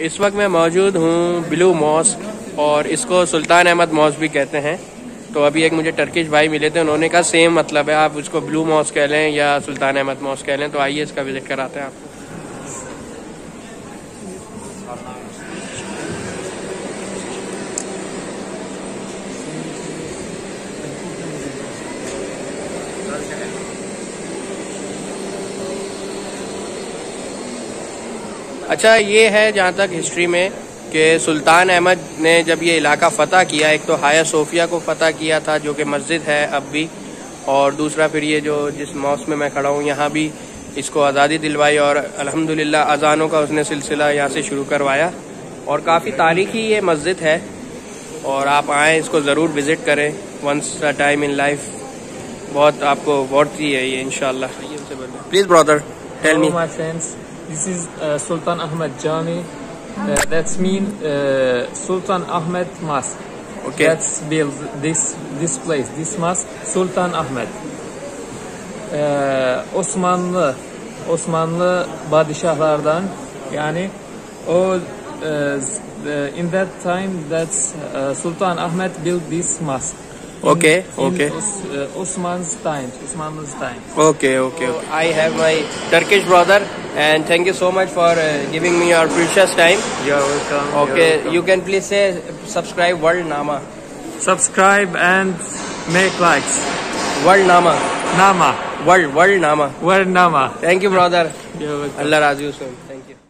इस वक्त मैं मौजूद हूँ ब्लू मॉस्क और इसको सुल्तान अहमद मॉस्क भी कहते हैं। तो अभी एक मुझे टर्किश भाई मिले थे, उन्होंने कहा सेम मतलब है, आप उसको ब्लू मॉस्क कह लें या सुल्तान अहमद मॉस्क कह लें तो आइए इसका विज़िट कराते हैं आपको. अच्छा ये है जहाँ तक हिस्ट्री में कि सुल्तान अहमद ने जब ये इलाका फ़तह किया एक तो हाया सोफिया को फ़तह किया था जो कि मस्जिद है अब भी और दूसरा फिर ये जो जिस मौस में मैं खड़ा हूँ यहाँ भी इसको आज़ादी दिलवाई और अल्हम्दुलिल्लाह अजानों का उसने सिलसिला यहाँ से शुरू करवाया। और काफ़ी तारीखी ये मस्जिद है और आप आएँ इसको ज़रूर विज़िट करें। Once a time in life बहुत आपको बहुत ही है ये इनशाला please brother tell me This is uh, Sultan Ahmed Jami. Uh, that's mean uh, Sultan Ahmed Mosque. Okay. That's built this this place, this mosque, Sultan Ahmed. Uh, Osmanlı Osmanlı padişahlardan yani o uh, in that time that's uh, Sultan Ahmed built this mosque. Okay, okay. In Os, uh, Osman's time, Osman's time. Okay, okay, okay. I have my Turkish brother and thank you so much for uh, giving me your precious time. You're welcome. Okay, You're welcome. you can please say subscribe World Nama. Subscribe and make likes. World Nama. Nama. World, World Nama. World Nama. Thank you brother. You're welcome. Allah Razi soon.